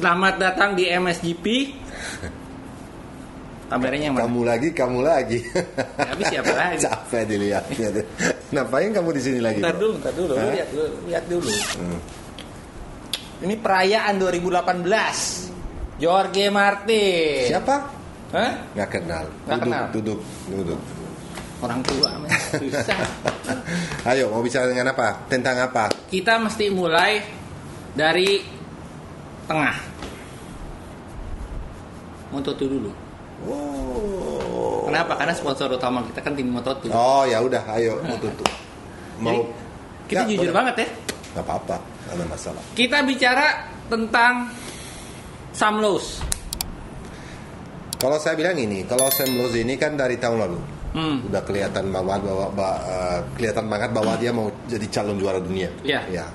Selamat datang di MSGP. Kameranya yang mana? Kamu lagi, kamu lagi. Habis siapa lagi? Capek dilihatnya. deh. Ngapain kamu di sini lagi? Ntar dulu, ntar dulu. Hah? Lihat dulu, lihat dulu. Hmm. Ini perayaan 2018. Jorge Martin. Siapa? Hah? Nggak kenal. Nggak duduk, kenal. duduk, duduk. Orang tua, men. susah. Ayo, mau bicara dengan apa? Tentang apa? Kita mesti mulai dari tengah. Moto2 dulu. Oh. Kenapa? Karena sponsor utama kita kan tim Moto2. Oh, ya udah, ayo, mau tutup. Mau Jadi, kita Ya, jujur boleh. banget ya. Nggak apa-apa, ada masalah. Kita bicara tentang Sam Lowe's. Kalau saya bilang ini, kalau Sam Lowe's ini kan dari tahun lalu. Hmm. Udah kelihatan bahwa, bahwa, bahwa, eh, kelihatan banget bahwa dia mau jadi calon juara dunia. Iya. Ya.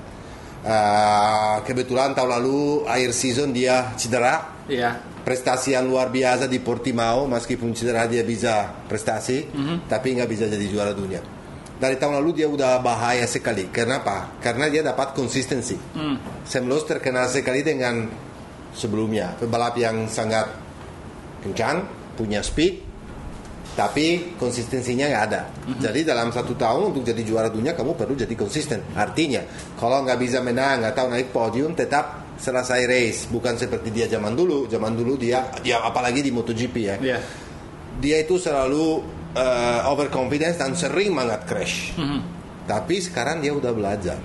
Eh, kebetulan tahun lalu akhir season dia cedera, Iya. prestasi yang luar biasa di Portimao meskipun cedera dia bisa prestasi tapi nggak bisa jadi juara dunia. Dari tahun lalu dia udah bahaya sekali. Kenapa? Karena dia dapat konsistensi. Hmm. Sam Lowe's terkenal sekali dengan sebelumnya. Pebalap yang sangat kencang punya speed tapi konsistensinya nggak ada. Jadi dalam satu tahun untuk jadi juara dunia kamu perlu jadi konsisten. Artinya kalau nggak bisa menang, nggak tahu naik podium, tetap selesai race. Bukan seperti dia zaman dulu. Zaman dulu dia, dia apalagi di MotoGP ya. Iya. Dia itu selalu eh, overconfidence dan sering banget crash. Mhm. Tapi sekarang dia udah belajar.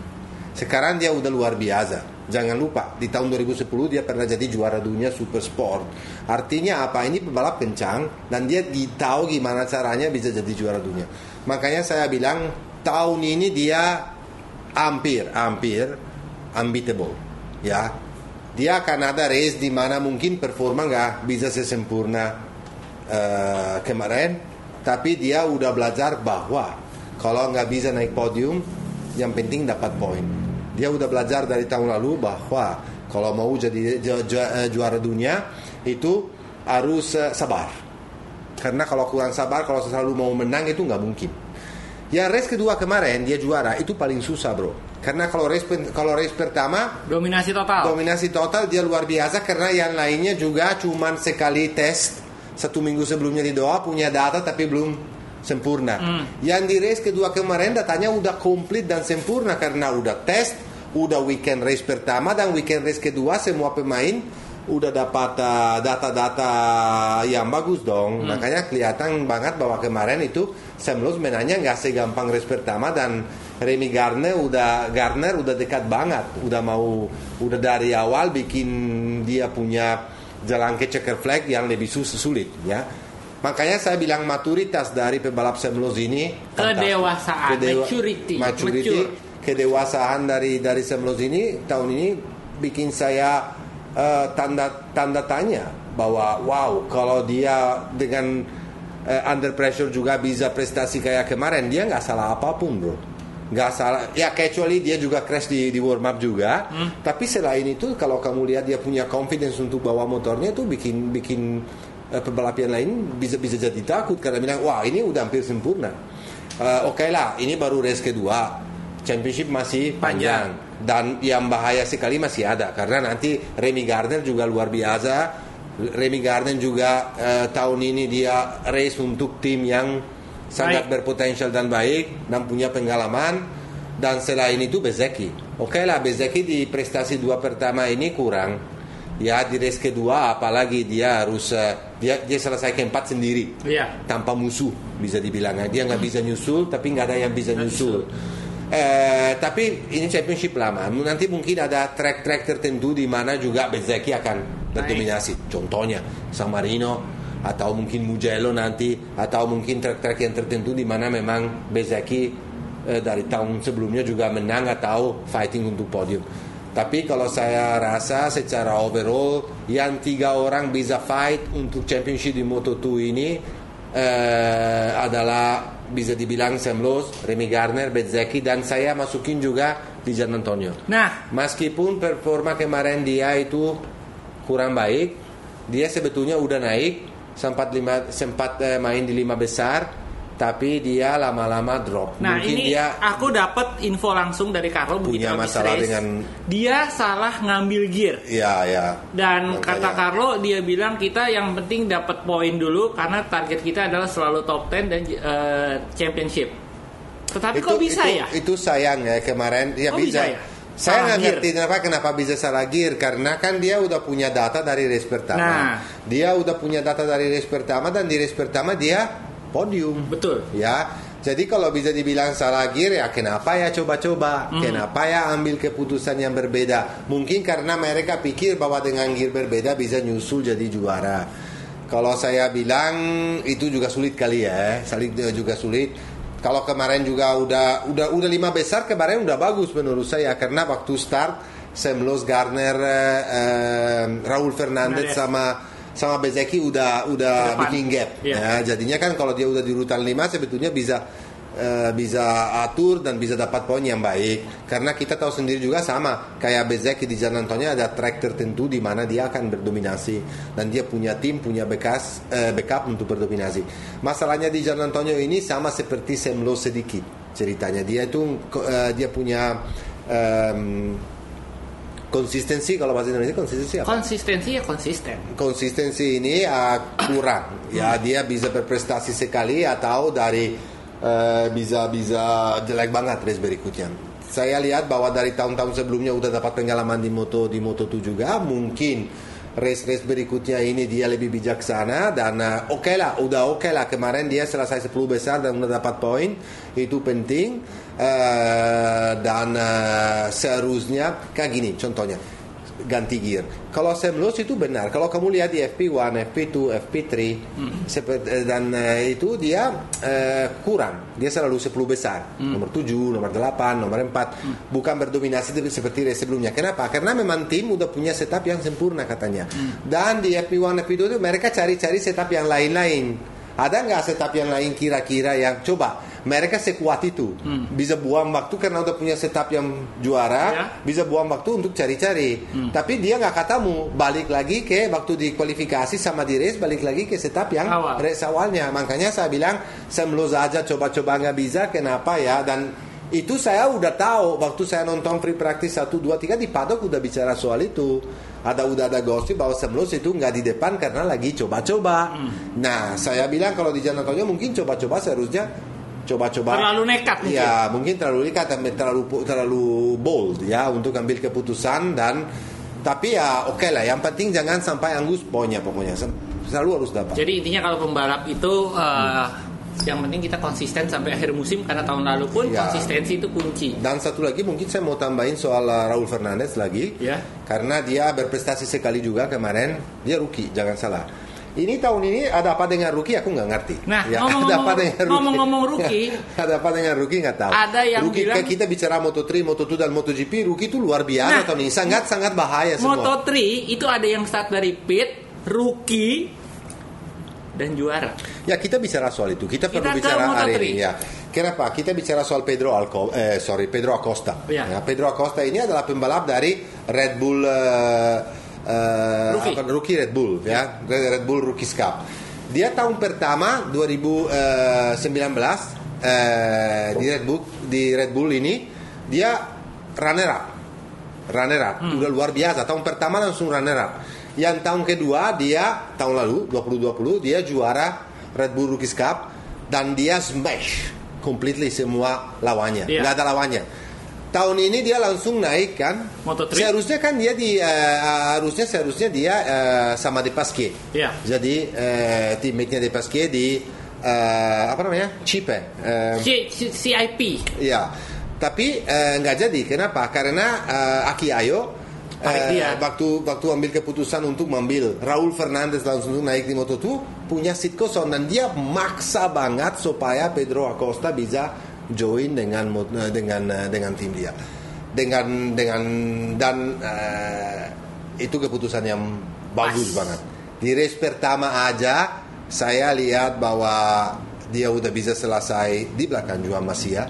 Sekarang dia udah luar biasa. Jangan lupa, di tahun 2010 dia pernah jadi juara dunia super sport. Artinya apa? Ini pembalap kencang dan dia di- tahu gimana caranya bisa jadi juara dunia. Makanya saya bilang tahun ini dia hampir, hampir unbeatable. Ya, dia akan ada race di mana mungkin performa nggak bisa sesempurna eh, kemarin, tapi dia udah belajar bahwa kalau nggak bisa naik podium, yang penting dapat poin. Dia udah belajar dari tahun lalu bahwa kalau mau jadi ju- ju- eh, juara dunia itu harus eh, sabar. Karena kalau kurang sabar, kalau selalu mau menang itu nggak mungkin. Ya race kedua kemarin dia juara itu paling susah bro. Karena kalau race kalau race pertama Dominasi total. dominasi total dia luar biasa karena yang lainnya juga cuman sekali tes satu minggu sebelumnya di Doha punya data tapi belum sempurna. Hmm. Yang di race kedua kemarin datanya udah komplit dan sempurna karena udah tes, udah weekend race pertama dan weekend race kedua semua pemain udah dapat uh, data-data yang bagus dong. Makanya kelihatan banget bahwa kemarin itu Sam Lowe's menanya nggak segampang race pertama dan Remy Gardner udah Gardner udah dekat banget, udah mau udah dari awal bikin dia punya jalan ke checker flag yang lebih sus- sulit ya. Makanya saya bilang maturitas dari pebalap Sam Lowe's ini. Kedewasaan, maturity, maturity, mature. Kedewasaan dari dari Sam Lowe's ini tahun ini bikin saya eh, tanda tanda tanya bahwa wow kalau dia dengan eh, under pressure juga bisa prestasi kayak kemarin dia nggak salah apa pun bro. Nggak salah. Ya kecuali dia juga crash di, di warm up juga. Tapi selain itu kalau kamu lihat dia punya confidence untuk bawa motornya itu bikin bikin eh, pebalap yang lain bisa bisa jadi takut. Karena bilang wah ini udah hampir sempurna. Eh, oke lah ini baru race kedua championship masih panjang, dan yang bahaya sekali masih ada karena nanti Remy Gardner juga luar biasa. Remy Gardner juga eh, tahun ini dia race untuk tim yang sangat Baik. berpotensial dan baik dan punya pengalaman. Dan selain itu Bezeki oke lah Bezeki di prestasi dua pertama ini kurang. Ya di race kedua apalagi dia harus eh, dia dia selesai keempat sendiri. Iya. tanpa musuh bisa dibilang. Dia nggak bisa nyusul tapi nggak ada yang bisa nyusul Eh, tapi ini championship lama. Nanti mungkin ada track-track tertentu di mana juga Bezeki akan berdominasi. Contohnya San Marino atau mungkin Mugello nanti atau mungkin track-track yang tertentu di mana memang Bezeki eh, dari tahun sebelumnya juga menang atau fighting untuk podium. Tapi kalau saya rasa secara overall yang tiga orang bisa fight untuk championship di Moto2 ini eh, adalah bisa dibilang Sam Lowe's, Remy Gardner, Bezzecchi dan saya masukin juga di Gian Antonio. Nah, Meskipun performa kemarin dia itu kurang baik, dia sebetulnya udah naik sempat lima sempat eh, main di lima besar, tapi dia lama-lama drop. Nah Mungkin ini dia aku dapat info langsung dari Carlo punya masalah race, dengan- dia salah ngambil gear. ya ya. Dan Makanya. kata Carlo dia bilang kita yang penting dapat poin dulu karena target kita adalah selalu top 10 dan eh, championship. Tetapi kok bisa itu, ya? Itu sayang ya kemarin ya Kok bisa. bisa ya? Saya nggak ngerti kenapa kenapa bisa salah gear karena kan dia udah punya data dari race pertama. Nah. Dia udah punya data dari race pertama dan di race pertama dia podium. Betul. Ya. Jadi kalau bisa dibilang salah gear ya kenapa ya coba-coba? Hmm. Kenapa ya ambil keputusan yang berbeda? Mungkin karena mereka pikir bahwa dengan gear berbeda bisa nyusul jadi juara. Kalau saya bilang itu juga sulit kali ya, saling juga sulit. Kalau kemarin juga udah udah udah lima besar kemarin udah bagus menurut saya karena waktu start Sam Lowe, Garner, eh, eh, Raul Fernandez. sama sama Bezeki udah udah Depan. bikin gap. Iya. Ya, jadinya kan kalau dia udah di urutan 5 sebetulnya bisa eh, bisa atur dan bisa dapat poin yang baik. Karena kita tahu sendiri juga sama kayak Bezeki di Gian Antonio ada track tertentu di mana dia akan berdominasi dan dia punya tim, punya bekas eh, backup untuk berdominasi. Masalahnya di Gian Antonio ini sama seperti Sam Lowe sedikit ceritanya. Dia itu eh, dia punya em, konsistensi kalau bahasa Indonesia konsistensi apa? Konsistensi ya konsisten. konsistensi ini uh, kurang ya dia bisa berprestasi sekali atau dari uh, bisa bisa jelek banget race berikutnya saya lihat bahwa dari tahun-tahun sebelumnya udah dapat pengalaman di moto di moto 2 juga mungkin race-race berikutnya ini dia lebih bijaksana dan uh, oke lah udah oke lah. Kemarin dia selesai 10 besar dan udah dapat poin. Itu penting. Uh, dan uh, seharusnya kayak gini contohnya ganti gear. Kalau Lowe itu benar. Kalau kamu lihat di FP1, FP2, FP3 seperti eh, dan eh, itu dia eh, kurang. Dia selalu 10 besar. Nomor 7, nomor 8, nomor 4. Bukan berdominasi seperti sebelumnya. Kenapa? Karena memang tim udah punya setup yang sempurna katanya. Dan di FP1, FP2 itu mereka cari-cari setup yang lain-lain. Ada nggak setup yang lain kira-kira yang coba mereka sekuat itu. Bisa buang waktu karena udah punya setup yang juara Ya. bisa buang waktu untuk cari-cari. Tapi dia nggak ketemu balik lagi ke waktu di kualifikasi sama di race balik lagi ke setup yang Awal. race awalnya. Makanya saya bilang Sam Lowe aja coba-coba nggak bisa kenapa ya? Dan itu saya udah tahu waktu saya nonton free practice 1, 2, 3 di paddock udah bicara soal itu. Ada udah ada gosip bahwa Sam Lowe itu nggak di depan karena lagi coba-coba. Nah saya bilang kalau di Jalan Antonio mungkin coba-coba seharusnya coba-coba Terlalu nekat mungkin. ya mungkin terlalu nekat dan terlalu terlalu bold ya untuk ambil keputusan dan tapi ya oke lah yang penting jangan sampai anggus poinnya pokoknya selalu harus dapat Jadi intinya kalau pembalap itu eh, yang penting kita konsisten sampai akhir musim karena tahun lalu pun Ya. konsistensi itu kunci. dan satu lagi mungkin saya mau tambahin soal uh, Raul Fernandez lagi Ya. karena dia berprestasi sekali juga kemarin dia rookie jangan salah ini tahun ini ada apa dengan rookie aku nggak ngerti Nah, ya, ngomong-ngomong- ada apa dengan rookie ngomong-ngomong rookie. ada apa dengan rookie nggak tahu Ada yang rookie bilang- kita bicara Moto3 Moto2 dan MotoGP rookie itu luar biasa Nah, tahun ini sangat sangat bahaya semua Moto3 itu ada yang start dari pit, rookie dan juara. Ya kita bicara soal itu. Kita, Kita perlu bicara hari Moto3. ini ya. Kenapa? Kita bicara soal Pedro Alco, eh, sorry Pedro Acosta. Ya. Ya, Pedro Acosta ini adalah pembalap dari Red Bull eh, eh, Rookie. apa, rookie Red Bull ya, Red Red Bull Rookies Cup. Dia tahun pertama 2019 eh, di Red Bull di Red Bull ini dia runner up runner up Hmm. udah luar biasa tahun pertama langsung runner up yang tahun kedua dia tahun lalu 2020 dia juara Red Bull Rookies Cup dan dia smash completely semua lawannya Iya. nggak ada lawannya tahun ini dia langsung naik kan Moto3. seharusnya kan dia di eh, harusnya seharusnya dia eh, sama De Pasquier Iya. jadi eh, teammate-nya De Pasquier di eh, apa namanya Cipe C- C- CIP. Iya, tapi nggak jadi. Kenapa? Karena eh, Aki Ayo dia. waktu waktu ambil keputusan untuk mengambil Raul Fernandez langsung naik di Moto2 punya seat kosong dan dia maksa banget supaya Pedro Acosta bisa join dengan eh, dengan eh, dengan tim dia. Dengan dengan dan eh, itu keputusan yang bagus Pas. banget. Di race pertama aja saya lihat bahwa dia udah bisa selesai di belakang Juan Masia.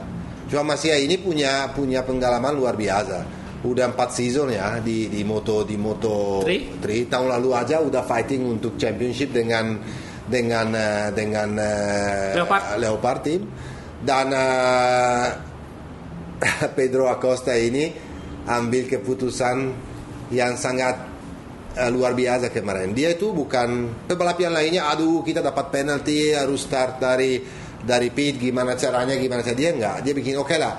Juan Masia ini punya punya pengalaman luar biasa. Udah empat season ya di di moto di moto? 3. tahun lalu aja udah fighting untuk championship dengan dengan dengan Leopard. Leopard team dan eh, Pedro Acosta ini ambil keputusan yang sangat eh, luar biasa kemarin. Dia itu bukan pebalap yang lainnya. Aduh kita dapat penalti harus start dari dari pit gimana caranya gimana caranya dia enggak. Dia bikin oke lah.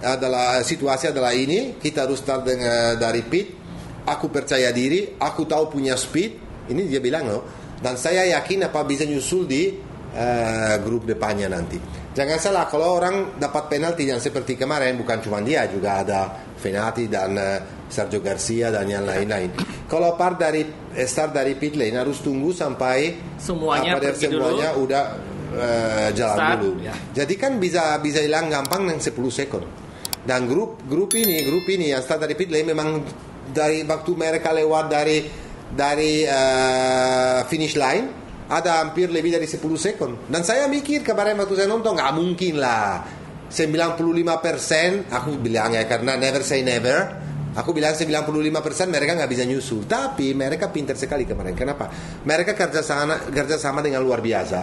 Adalah situasi adalah ini kita harus start dengan, dari pit. Aku percaya diri, aku tahu punya speed. Ini dia bilang loh. Dan saya yakin apa bisa nyusul di eh, grup depannya nanti. Jangan salah kalau orang dapat penalti yang seperti kemarin bukan cuma dia juga ada Venati dan eh, Sergio Garcia dan yang lain-lain. Kalau part dari eh, start dari pit lane harus tunggu sampai Semuanya apa pergi dulu. semuanya udah eh, jalan Start, dulu. ya. Jadi kan bisa bisa hilang gampang yang 10 second. Dan grup grup ini grup ini yang start dari pit lane memang dari waktu mereka lewat dari dari eh, finish line ada hampir lebih dari 10 second. Dan saya mikir kemarin waktu saya nonton nggak mungkin lah 95% aku bilang ya karena never say never. Aku bilang 95% mereka nggak bisa nyusul, tapi mereka pintar sekali kemarin. Kenapa? Mereka kerjasama kerjasama dengan luar biasa.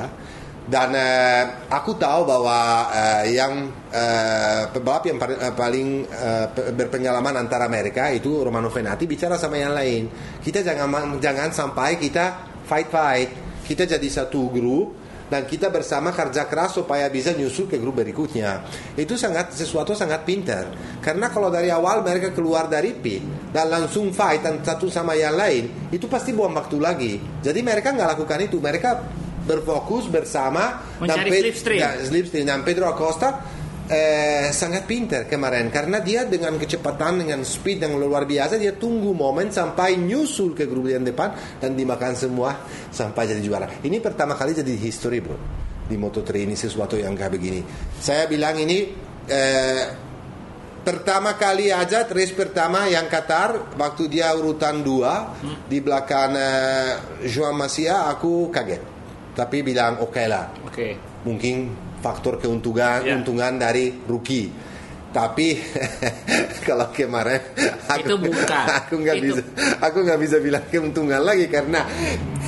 Dan eh, aku tahu bahwa eh, yang eh, pebalap yang eh, paling eh, pe- berpengalaman antara mereka itu Romano Venati bicara sama yang lain. Kita jangan jangan sampai kita fight fight. Kita jadi satu grup dan kita bersama kerja keras supaya bisa nyusul ke grup berikutnya. Itu sangat sesuatu sangat pintar. Karena kalau dari awal mereka keluar dari pit dan langsung fight dan satu sama yang lain, itu pasti buang waktu lagi. Jadi mereka nggak lakukan itu. Mereka berfokus bersama Mencari Pe- slipstream. ya, slipstream. dan Pedro Acosta eh, sangat pintar kemarin. Karena dia dengan kecepatan dengan speed yang luar biasa dia tunggu momen sampai nyusul ke grup yang depan dan dimakan semua sampai jadi juara. Ini pertama kali jadi history bro. Di Moto3 ini sesuatu yang kayak begini. Saya bilang ini eh, pertama kali aja race pertama yang Qatar waktu dia urutan dua di belakang eh, Joan Masia aku kaget. Tapi bilang oke lah. Oke. mungkin faktor keuntungan Ya. untungan dari rookie tapi kalau kemarin aku Itu bukan. aku nggak bisa aku nggak bisa bilang keuntungan lagi karena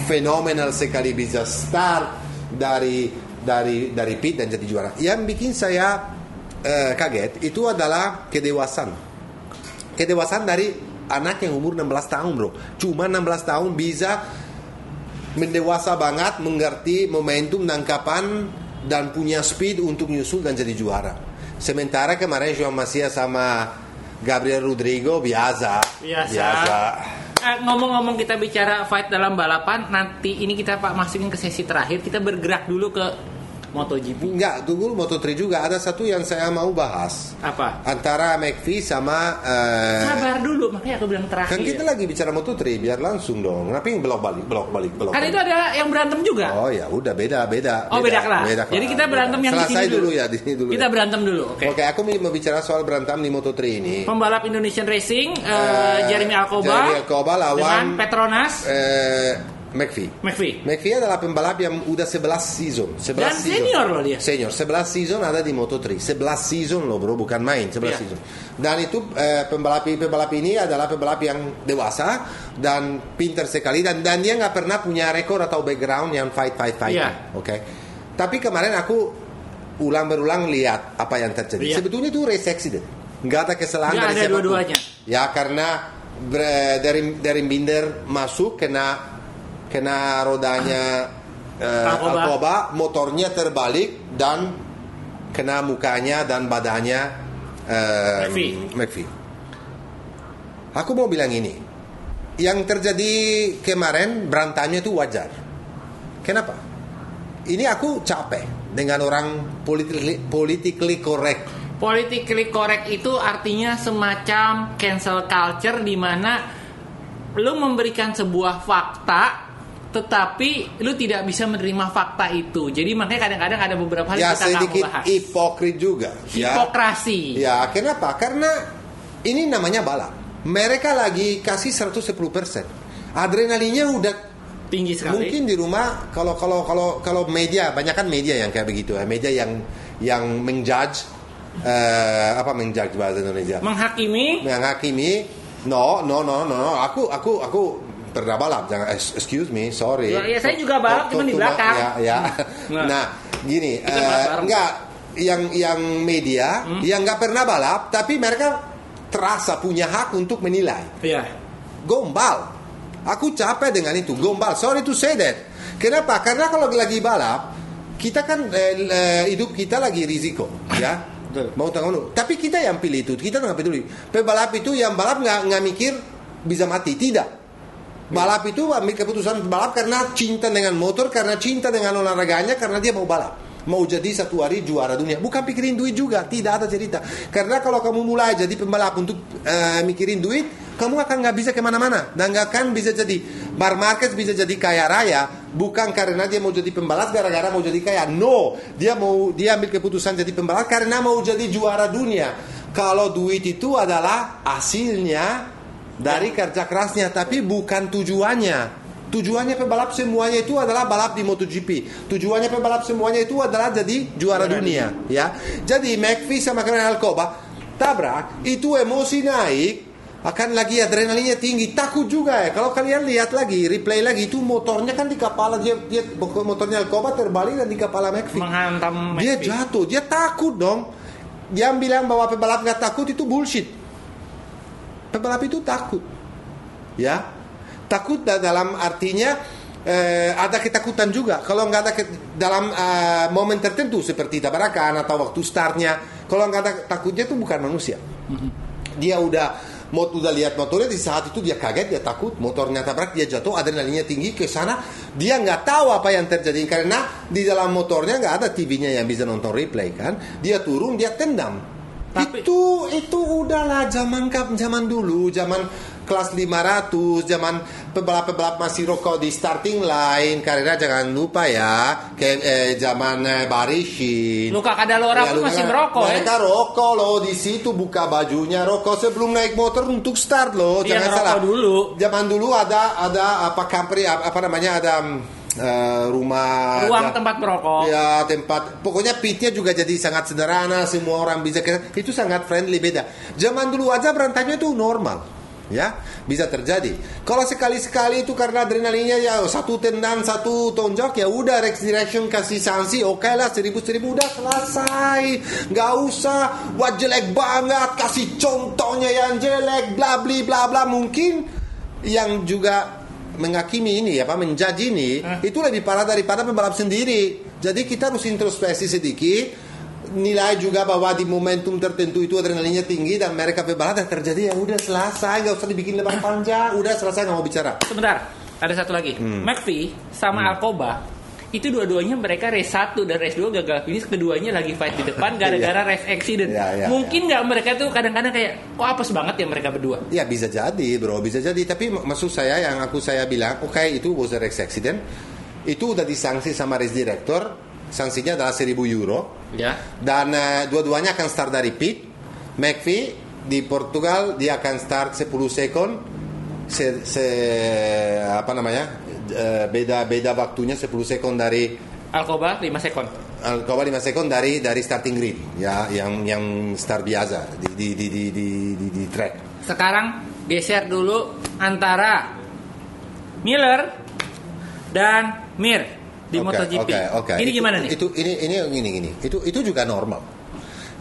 fenomenal sekali bisa start dari dari dari pit dan jadi juara. Yang bikin saya eh, kaget itu adalah kedewasaan kedewasaan dari anak yang umur 16 tahun bro. Cuma 16 tahun bisa mendewasa banget mengerti momentum dan kapan dan punya speed untuk nyusul dan jadi juara. Sementara kemarin Joan Masia sama Gabriel Rodrigo biasa. Biasa. Eh, ngomong-ngomong kita bicara fight dalam balapan, nanti ini kita Pak masukin ke sesi terakhir, kita bergerak dulu ke MotoGP. Enggak, tunggu Moto3 juga ada satu yang saya mau bahas Apa? antara McPhee sama eh, Sabar dulu, makanya aku bilang terakhir. kan kita lagi bicara Moto3 biar langsung dong. Yang belok balik, belok balik, belok Kan balik? itu ada yang berantem juga. Oh ya, udah beda, beda. Oh, beda kelas. Jadi kita berantem yang di Selesai sini dulu dulu. ya, di sini dulu. Kita ya. berantem dulu, oke. Oke, aku mau bicara soal berantem di Moto3 ini. Pembalap Indonesian Racing, eh, Eh, Jeremy Alcoba, Jeremy Alcoba lawan- dengan Petronas, Eh, McPhee. McPhee. McPhee adalah pembalap yang udah 11 season. 11 Dan season. senior loh dia. Senior, 11 season ada di Moto3. 11 season loh bro, bukan main, 11 Iya. season. Dan itu eh, pembalap pembalap ini adalah pembalap yang dewasa dan pinter sekali dan dan dia nggak pernah punya rekor atau background yang fight fight fight. Iya. Oke. Tapi kemarin aku ulang berulang lihat apa yang terjadi. Iya. Sebetulnya itu race accident. Nggak ada kesalahan Nggak dari ada dua-duanya. Ya karena dari dari Binder masuk kena kena rodanya eh, Alcoba. Motornya terbalik dan kena mukanya dan badannya eh, McPhee. McPhee. Aku mau bilang ini, yang terjadi kemarin berantamnya itu wajar. Kenapa? Ini aku capek dengan orang politically, politically correct. Politically correct itu artinya semacam cancel culture di mana lu memberikan sebuah fakta tetapi lu tidak bisa menerima fakta itu. Jadi makanya kadang-kadang ada beberapa hal Ya yang kita sedikit bahas. hipokrit juga. Ya. Hipokrasi. Ya, kenapa? Karena ini namanya balap. Mereka lagi kasih 110%. Adrenalinnya udah Tinggi sekali. mungkin di rumah kalau kalau kalau kalau media, banyak kan media yang kayak begitu ya. Media yang yang menjudge eh, apa menjudge bahasa Indonesia? menghakimi menghakimi no no no no no aku aku aku pernah balap jangan ex- excuse me sorry Ya, ya, saya juga balap, cuma di belakang. ya, ya. Nah. nah gini eh, bareng. enggak yang yang media Hmm? yang nggak pernah balap tapi mereka terasa punya hak untuk menilai Iya. gombal. Aku capek dengan itu, gombal. Sorry to say that. Kenapa? Karena kalau lagi balap, kita kan eh, eh, hidup kita lagi risiko, ya. Betul. Mau dulu. Tapi kita yang pilih itu, kita nggak peduli. Pebalap itu yang balap nggak nggak mikir bisa mati, tidak. Balap itu ambil keputusan balap karena cinta dengan motor, karena cinta dengan olahraganya, karena dia mau balap. Mau jadi satu hari juara dunia. Bukan pikirin duit juga, tidak ada cerita. Karena kalau kamu mulai jadi pembalap untuk eh, mikirin duit, kamu akan nggak bisa ke mana-mana. Dan nggak akan bisa jadi Bar Marquez bisa jadi kaya raya, bukan karena dia mau jadi pembalap gara-gara mau jadi kaya. No, dia mau dia ambil keputusan jadi pembalap karena mau jadi juara dunia. Kalau duit itu adalah hasilnya dari kerja kerasnya tapi bukan tujuannya. Tujuannya pembalap semuanya itu adalah balap di MotoGP. Tujuannya pembalap semuanya itu adalah jadi juara dunia ya. Jadi McPhee sama Karen Alcoba tabrak itu emosi naik akan lagi adrenalinnya tinggi takut juga ya. Kalau kalian lihat lagi replay lagi itu motornya kan di kepala dia dia motornya Alcoba terbalik dan di kepala McPhee. Menghantam dia jatuh dia takut dong. Dia bilang bahwa pembalap nggak takut itu bullshit pembalap itu takut. Ya. Takut da- dalam artinya eh, ada ketakutan juga. Kalau nggak ada ke- dalam eh, momen tertentu seperti tabrakan atau waktu startnya kalau nggak ada takutnya itu bukan manusia. Dia udah mau udah lihat motornya di saat itu dia kaget dia takut motornya tabrak dia jatuh adrenalinnya tinggi ke sana. Dia nggak tahu apa yang terjadi karena di dalam motornya nggak ada TV-nya yang bisa nonton replay kan. Dia turun dia tendam Tapi- itu itu udahlah zaman kap zaman dulu zaman kelas 500 zaman pebalap-pebalap masih rokok di starting line karena jangan lupa ya kayak eh, zaman eh, Barishin Luka Kadalora Ya, pun masih Kadalora. merokok ya. mereka rokok loh di situ buka bajunya rokok sebelum naik motor untuk start loh Iya, jangan salah dulu. zaman dulu ada ada apa company apa, apa namanya ada eh, rumah Ruang ada- tempat merokok. Ya tempat pokoknya pitnya juga jadi sangat sederhana semua orang bisa itu sangat friendly beda. Zaman dulu aja berantaknya itu normal. Ya, bisa terjadi. Kalau sekali-sekali itu karena adrenalinnya ya satu tendang, satu tonjok ya udah Rex Direction kasih sanksi, oke lah seribu seribu udah selesai. Nggak usah wah jelek banget, kasih contohnya yang jelek, bla bla bla bla mungkin yang juga menghakimi ini apa menjudge ini itu lebih parah daripada pembalap sendiri. Jadi kita harus introspeksi sedikit nilai juga bahwa di momentum tertentu itu adrenalinnya tinggi dan mereka pembalap dan terjadi ya udah selesai nggak usah dibikin lebar panjang udah selesai nggak mau bicara Sebentar, ada satu lagi. Hmm. McPhee sama Alcoba itu dua-duanya mereka race 1 dan race 2 gagal. Finish, keduanya lagi fight di depan gara-gara race accident. Iya, iya, Mungkin nggak mereka tuh kadang-kadang kayak kok apes banget ya mereka berdua. ya bisa jadi bro bisa jadi. Tapi mak- maksud saya yang aku saya bilang oke itu was a race accident. Itu udah disanksi sama race director. Sanksinya adalah 1000 euro. Ya. dan eh, dua-duanya akan start dari pit. McPhee di Portugal dia akan start 10 second se, se- apa namanya eh, beda beda waktunya 10 second dari Alcoba 5 sekon. Alcoba 5 second dari dari starting grid ya yang yang start biasa di di di di di, di, di track Sekarang geser dulu antara Miller dan Mir di Oke, MotoGP. oke, oke. Ini Itu- gimana nih? Itu ini ini gini gini. Itu itu juga normal.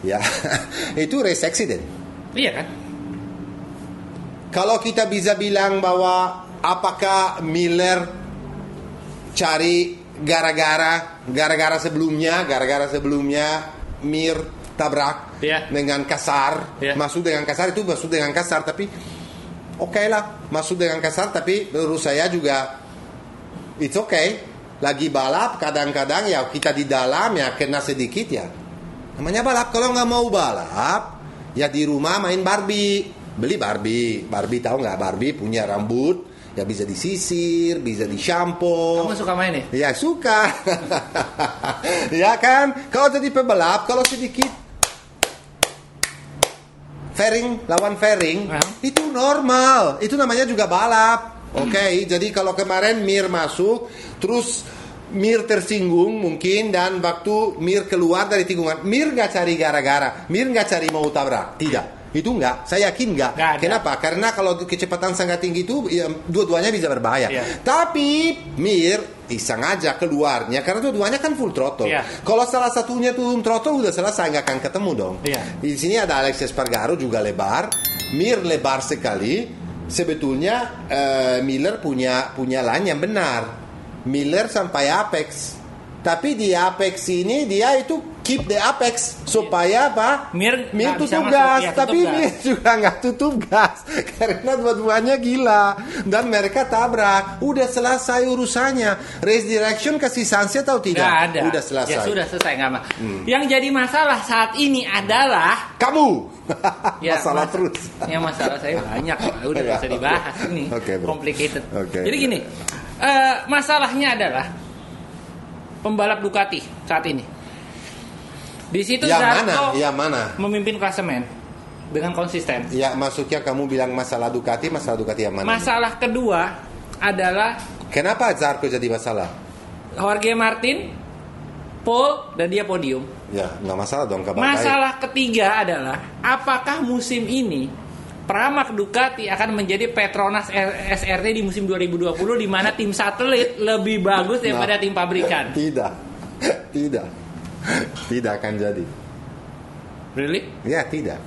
Ya. itu race accident. Iya kan? Kalau kita bisa bilang bahwa apakah Miller cari gara-gara gara-gara sebelumnya, gara-gara sebelumnya Mir tabrak Iya. dengan kasar, Iya. masuk dengan kasar itu masuk dengan kasar tapi oke lah, masuk dengan kasar tapi menurut saya juga it's okay. Lagi balap kadang-kadang ya kita di dalam ya kena sedikit ya. Namanya balap kalau nggak mau balap ya di rumah main Barbie. Beli Barbie. Barbie tahu nggak Barbie punya rambut ya bisa disisir, bisa di shampoo. Kamu suka main ya? Ya suka. ya kan? Kalau jadi pembalap, kalau sedikit fairing lawan fairing Ya. itu normal. Itu namanya juga balap. Oke, jadi kalau kemarin Mir masuk, terus Mir tersinggung mungkin dan waktu Mir keluar dari tikungan, Mir nggak cari gara-gara, Mir nggak cari mau tabrak, tidak. Itu enggak, saya yakin enggak. Nggak ada. Kenapa? Karena kalau kecepatan sangat tinggi itu ya, dua-duanya bisa berbahaya. Iya. Tapi Mir sengaja keluarnya karena dua-duanya kan full throttle. Iya. Kalau salah satunya turun throttle udah selesai nggak akan ketemu dong. Iya. Di sini ada Alex Espargaro juga lebar, Mir lebar sekali. Sebetulnya eh, Miller punya punya line yang benar. Miller sampai apex. Tapi di apex ini dia itu keep the apex supaya apa? Mir Mir bisa tutup gas, iya, tutup tapi gas. Mir juga nggak tutup gas karena dua-duanya gila dan mereka tabrak. Udah selesai urusannya. Race direction kasih sanksi atau tidak? Nggak ada. Udah selesai. Hmm. Ya sudah selesai nggak Ma. Yang jadi masalah saat ini adalah Kamu Ya, masalah mas- terus. Ya masalah saya banyak, udah Ya, nggak usah dibahas ini. Oke, bro. Complicated. Oke, Jadi gini, eh, masalahnya adalah pembalap Ducati saat ini. Di situ Yang mana? Yang mana? memimpin klasemen dengan konsisten. Ya maksudnya kamu bilang masalah Ducati, masalah Ducati yang mana? Masalah kedua adalah Kenapa Zarco jadi masalah? Jorge Martin, pole dan dia podium. Ya nggak masalah dong kabar Masalah ketiga adalah apakah musim ini Pramac Ducati akan menjadi Petronas SRT di musim 2020 di mana tim satelit lebih bagus daripada Nah. tim pabrikan. baik. Tidak, tidak, tidak akan jadi. Really? Ya tidak,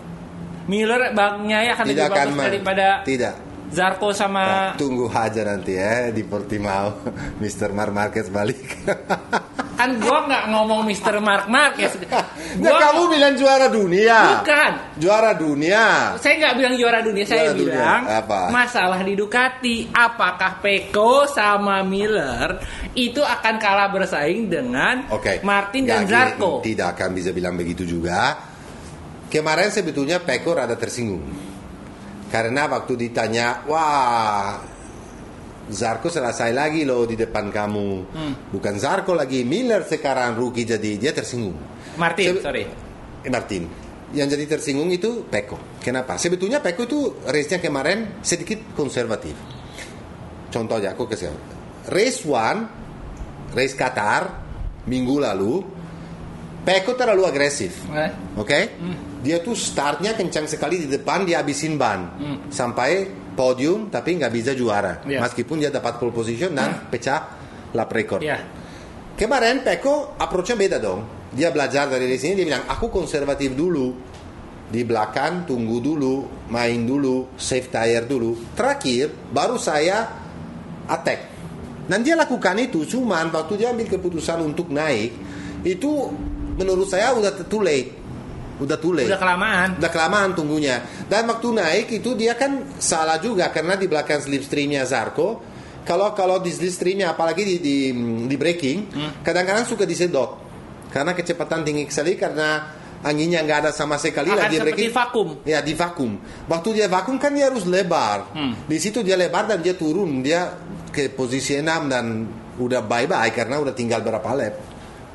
Miller bagnya akan tidak lebih akan bagus daripada Tidak. Zarco sama Nah, tunggu aja nanti ya di Portimao, Mr. Mar Marquez balik. kan gua nggak ngomong Mr. Mark Marquez. Nah, Gua kamu bilang juara dunia. bukan. Juara dunia. Saya nggak bilang juara dunia, saya Juara dunia. bilang Apa? masalah di Ducati. Apakah Peko sama Miller itu akan kalah bersaing dengan Oke. Martin dan Zarco? Tidak akan bisa bilang begitu juga. Kemarin sebetulnya Peko rada tersinggung. Karena waktu ditanya, wah Zarko selesai lagi loh di depan kamu. Hmm. Bukan Zarko lagi, Miller sekarang rookie jadi dia tersinggung. Martin, Sebe- sorry. Eh, Martin. Yang jadi tersinggung itu Peko. Kenapa? Sebetulnya Peko itu race-nya kemarin sedikit konservatif. Contohnya aku kasih. Race one, race Qatar minggu lalu, Peko terlalu agresif. Eh, Oke? Dia tuh startnya kencang sekali di depan dia habisin ban sampai podium tapi nggak bisa juara. Iya. Meskipun dia dapat pole position dan pecah lap record. Ya. Kemarin Peko approach-nya beda dong. Dia belajar dari sini dia bilang aku konservatif dulu. Di belakang tunggu dulu, main dulu, save tire dulu. Terakhir baru saya attack. Dan dia lakukan itu cuman waktu dia ambil keputusan untuk naik itu menurut saya udah too late. Udah late. Udah kelamaan. Udah kelamaan tunggunya. Dan waktu naik itu dia kan salah juga karena di belakang slipstreamnya Zarko. Kalau kalau di slipstreamnya apalagi di di, di braking, Hmm. kadang-kadang suka disedot karena kecepatan tinggi sekali karena anginnya nggak ada sama sekali Akan lah di seperti braking. vakum. Ya di vakum. Waktu dia vakum kan dia harus lebar. Hmm. Di situ dia lebar dan dia turun dia ke posisi 6 dan udah bye bye karena udah tinggal berapa lap.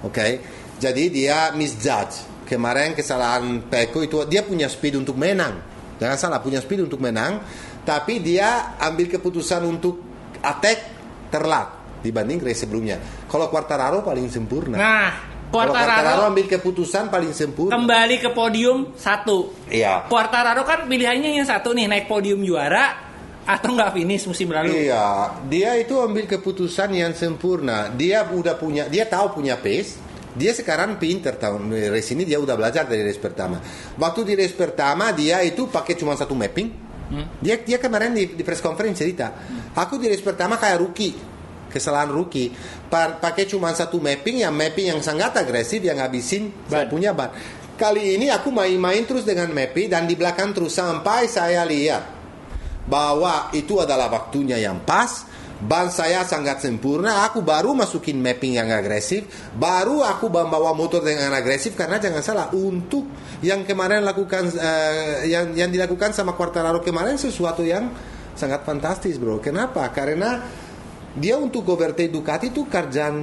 Oke. Jadi dia misjudge. Kemarin kesalahan Peko itu dia punya speed untuk menang. Jangan salah punya speed untuk menang, tapi dia ambil keputusan untuk attack terlat dibanding race sebelumnya. Kalau Quartararo paling sempurna. Nah, Quartararo Quartararo ambil keputusan paling sempurna. kembali ke podium satu. Iya. Quartararo kan pilihannya yang satu nih naik podium juara atau nggak finish musim lalu. Iya, dia itu ambil keputusan yang sempurna. Dia udah punya, dia tahu punya pace. Dia sekarang pinter tahun race ini dia udah belajar dari race pertama. Waktu di race pertama dia itu pakai cuma satu mapping. Dia dia kemarin di, di press conference cerita, aku di race pertama kayak rookie, kesalahan rookie. Pa- pakai cuma satu mapping yang mapping yang sangat agresif yang ngabisin saya punya ban. Kali ini aku main-main terus dengan mapping dan di belakang terus sampai saya lihat bahwa itu adalah waktunya yang pas ban saya sangat sempurna aku baru masukin mapping yang agresif baru aku membawa motor dengan agresif karena jangan salah untuk yang kemarin lakukan eh, yang yang dilakukan sama Quartararo kemarin sesuatu yang sangat fantastis bro. Kenapa? Karena dia untuk overtake Ducati itu kerjaan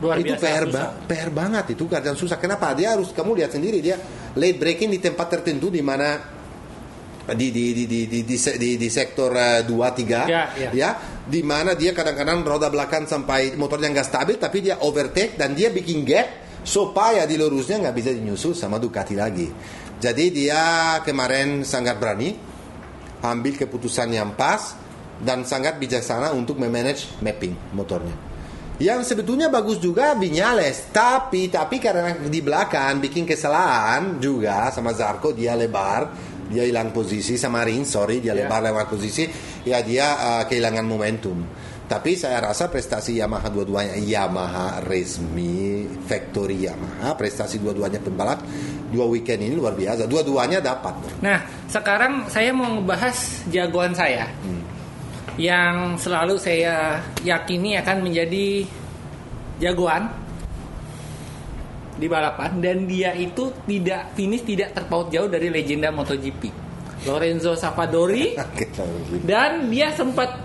Luar itu biasa, PR, ba- PR banget itu kerjaan susah. Kenapa? Dia harus kamu lihat sendiri dia late braking di tempat tertentu di mana di di di di di, di, di- di sektor 2 3 Ya, ya. Di mana dia kadang-kadang roda belakang sampai motornya nggak stabil tapi dia overtake dan dia bikin gap supaya di lurusnya nggak bisa dinyusul sama Ducati lagi Jadi dia kemarin sangat berani ambil keputusan yang pas dan sangat bijaksana untuk memanage mapping motornya. Yang sebetulnya bagus juga Vinyales, tapi tapi karena di belakang bikin kesalahan juga sama Zarco dia lebar, dia hilang posisi sama Rin, sorry dia Ya. lebar lewat posisi, ya dia uh, kehilangan momentum. Tapi saya rasa prestasi Yamaha dua-duanya Yamaha resmi factory Yamaha prestasi dua-duanya pembalap dua weekend ini luar biasa dua-duanya dapat Nah, sekarang saya mau ngebahas jagoan saya. Hmm. Yang selalu saya yakini akan menjadi jagoan di balapan dan dia itu tidak finish tidak terpaut jauh dari legenda MotoGP. Lorenzo Savadori dan dia sempat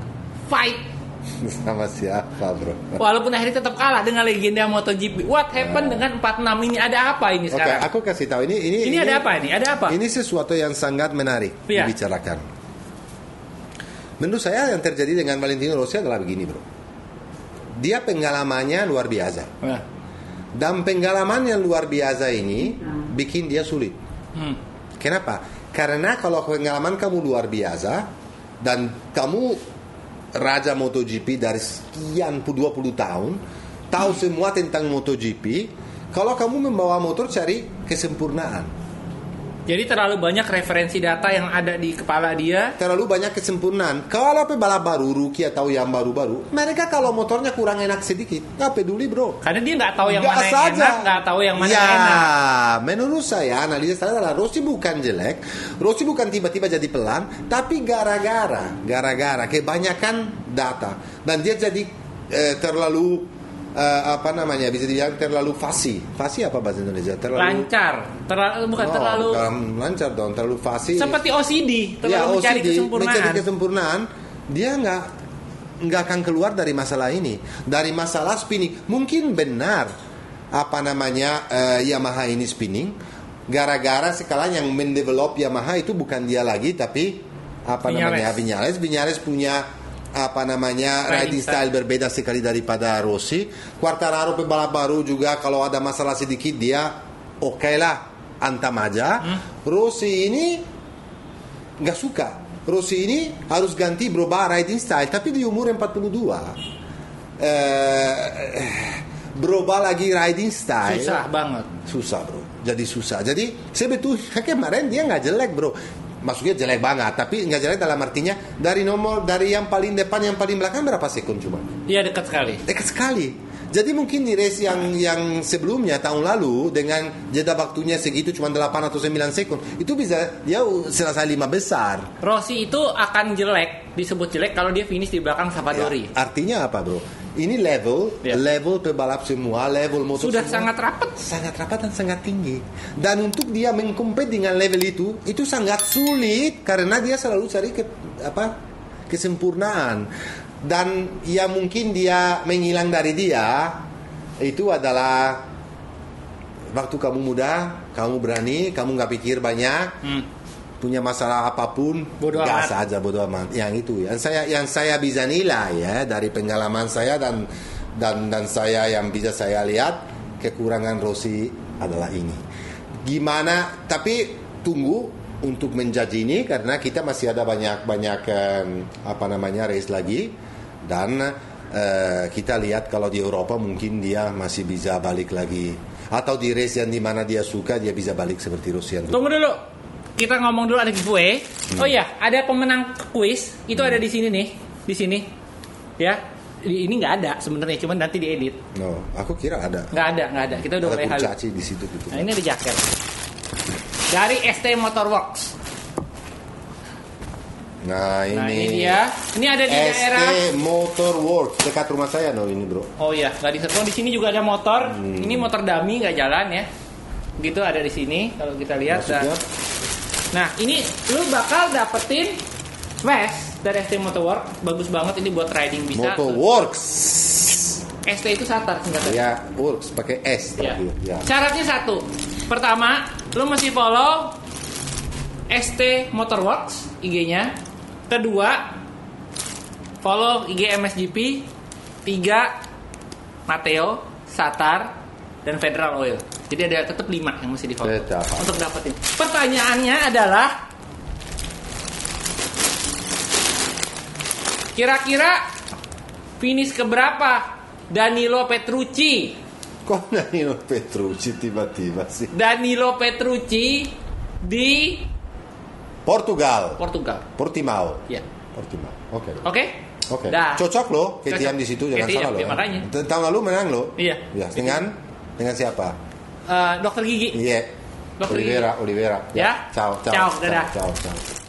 fight sama siapa bro walaupun akhirnya tetap kalah dengan legenda MotoGP. What happened dengan 46 ini? Ada apa ini Oke, sekarang? aku kasih tahu ini ini Ini ada apa ini? Ada apa? Ini sesuatu yang sangat menarik Iya. dibicarakan. Menurut saya yang terjadi dengan Valentino Rossi adalah begini, bro. Dia pengalamannya luar biasa. Nah, Dan pengalaman yang luar biasa ini bikin dia sulit. hmm. Kenapa? Karena kalau pengalaman kamu luar biasa dan kamu raja MotoGP dari sekian puluh 20 tahun, tahu semua tentang MotoGP, kalau kamu membawa motor cari kesempurnaan. Jadi terlalu banyak referensi data yang ada di kepala dia. Terlalu banyak kesempurnaan. Kalau pebalap baru, rookie atau yang baru-baru, mereka kalau motornya kurang enak sedikit, nggak peduli bro. Karena dia nggak tahu yang Gas mana yang saja. enak, nggak tahu yang mana ya, yang enak. menurut saya analisa saya adalah Rossi bukan jelek, Rossi bukan tiba-tiba jadi pelan, tapi gara-gara, gara-gara kebanyakan data dan dia jadi eh, terlalu eh, apa namanya bisa dibilang terlalu fasi, fasi apa bahasa Indonesia? Terlalu Lancar, terlalu bukan Oh, terlalu bukan lancar dong, terlalu fasi. seperti OCD, terlalu ya, mencari OCD, kesempurnaan. mencari kesempurnaan, dia nggak nggak akan keluar dari masalah ini, dari masalah spinning. Mungkin benar apa namanya eh, Yamaha ini spinning, gara-gara sekarang yang mendevelop Yamaha itu bukan dia lagi, tapi apa Viñales. namanya Vinyales. Vinyales punya apa namanya Riding riding style berbeda sekali daripada Rossi. Quartararo pembalap baru juga kalau ada masalah sedikit dia oke lah antam aja. Rossi ini nggak suka. Rossi ini harus ganti berubah riding style tapi di umur 42 eh, berubah lagi riding style Susah banget. susah bro jadi susah jadi sebetulnya kemarin dia nggak jelek bro maksudnya jelek banget tapi nggak jelek dalam artinya dari nomor dari yang paling depan yang paling belakang berapa sekon cuma Iya dekat sekali. dekat sekali jadi mungkin di race yang yang sebelumnya tahun lalu dengan jeda waktunya segitu cuma 8 atau 9 sekon itu bisa dia selesai lima besar Rossi itu akan jelek, disebut jelek kalau dia finish di belakang Savadori. Ya, artinya apa bro ini level Ya. level pebalap semua level motor Sudah semua. sangat rapat. sangat rapat dan sangat tinggi. Dan untuk dia mengkompet dengan level itu, itu sangat sulit karena dia selalu cari ke, apa kesempurnaan. Dan ya mungkin dia menghilang dari dia itu adalah waktu kamu muda, kamu berani, kamu nggak pikir banyak, Hmm. Punya masalah apa pun, Bodo gas amat. aja bodo amat. Yang itu yang saya yang saya bisa nilai ya dari pengalaman saya dan dan dan saya yang bisa saya lihat kekurangan Rossi adalah ini. Gimana? Tapi tunggu untuk menjadi ini karena kita masih ada banyak banyak apa namanya race lagi dan eh, kita lihat kalau di Eropa mungkin dia masih bisa balik lagi atau di race yang di mana dia suka dia bisa balik seperti dulu. Tunggu dulu. Kita ngomong dulu ada giveaway. Hmm. Oh iya, ada pemenang quiz. Itu ada di sini nih, di sini. Ya. Di- Ini nggak ada sebenarnya, cuman nanti diedit. No, aku kira ada. Nggak ada, nggak ada. Kita udah Ada mulai halu. kurcaci di situ gitu. Nah, ini ada jaket. Dari ST Motorworks. Nah, ini. Nah, ini dia. Ini ada di daerah ST Motor Works dekat rumah saya no ini bro. Oh iya, nggak disentuh. Di sini juga ada motor. Hmm. Ini motor dummy nggak jalan ya. Gitu ada di sini kalau kita lihat. Maksudnya Nah, ini lu bakal dapetin vest dari ST Motorworks. Bagus banget ini buat riding bisa. Motor Works. ST itu Satar singkatnya. Ya Works pakai S Ya. Ya. Syaratnya satu. Pertama, lu mesti follow ST Motorworks IG-nya. Kedua, follow IG MSGP. Tiga, Mateo, Satar, dan Federal Oil. Jadi ada tetap 5 yang mesti Tetap. untuk dapetin. Pertanyaannya adalah kira-kira finish keberapa Danilo Petrucci? Kok Danilo Petrucci tiba-tiba sih? Danilo Petrucci di Portugal, Portugal. Portimao. Ya. Portimao. Oke. Oke? Oke. Dah. Cocok loh Cocok. KTM di situ jangan KTM, salah loh. ya, ya. makanya. Tahun lalu menang loh. Iya. Ya, dengan dengan siapa? Eh, dokter gigi. Iya. Dokter Oliveira, Oliveira. Ya. Ciao, ciao. Ciao, dadah. Ciao, ciao.